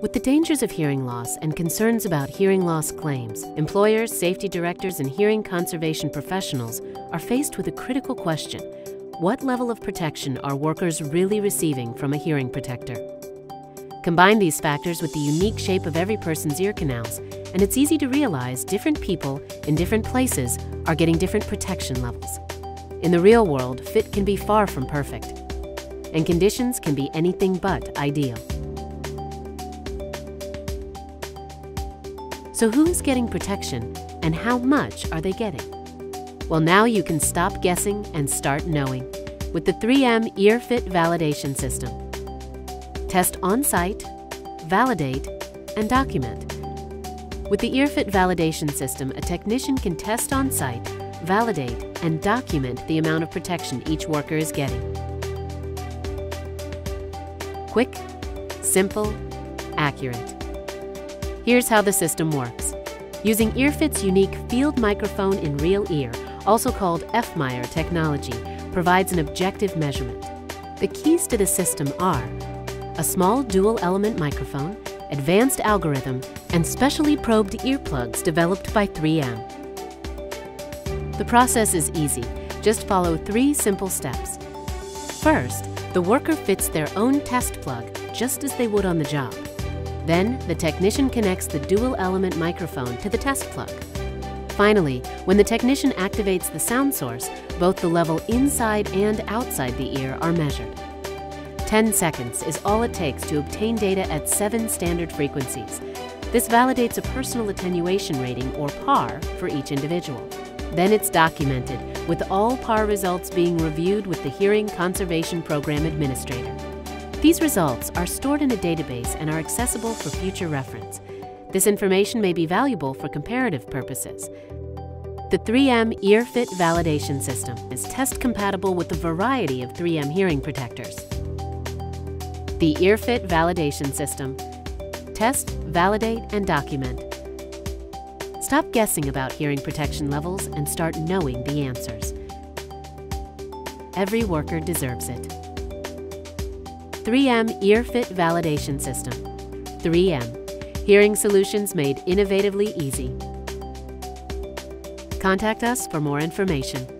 With the dangers of hearing loss and concerns about hearing loss claims, employers, safety directors, and hearing conservation professionals are faced with a critical question. What level of protection are workers really receiving from a hearing protector? Combine these factors with the unique shape of every person's ear canals, and it's easy to realize different people in different places are getting different protection levels. In the real world, fit can be far from perfect, and conditions can be anything but ideal. So who's getting protection and how much are they getting? Well, now you can stop guessing and start knowing with the 3M E-A-Rfit Validation System. Test on-site, validate, and document. With the E-A-Rfit Validation System, a technician can test on-site, validate, and document the amount of protection each worker is getting. Quick, simple, accurate. Here's how the system works. Using E-A-Rfit's unique field microphone in real ear, also called F-MIRE technology, provides an objective measurement. The keys to the system are a small dual-element microphone, advanced algorithm, and specially probed earplugs developed by 3M. The process is easy. Just follow three simple steps. First, the worker fits their own test plug just as they would on the job. Then, the technician connects the dual element microphone to the test plug. Finally, when the technician activates the sound source, both the level inside and outside the ear are measured. 10 seconds is all it takes to obtain data at seven standard frequencies. This validates a personal attenuation rating, or PAR, for each individual. Then it's documented, with all PAR results being reviewed with the Hearing Conservation Program Administrator. These results are stored in a database and are accessible for future reference. This information may be valuable for comparative purposes. The 3M E-A-Rfit Validation System is test compatible with a variety of 3M hearing protectors. The E-A-Rfit Validation System. Test, validate, and document. Stop guessing about hearing protection levels and start knowing the answers. Every worker deserves it. 3M E-A-Rfit Validation System. 3M. Hearing solutions made innovatively easy. Contact us for more information.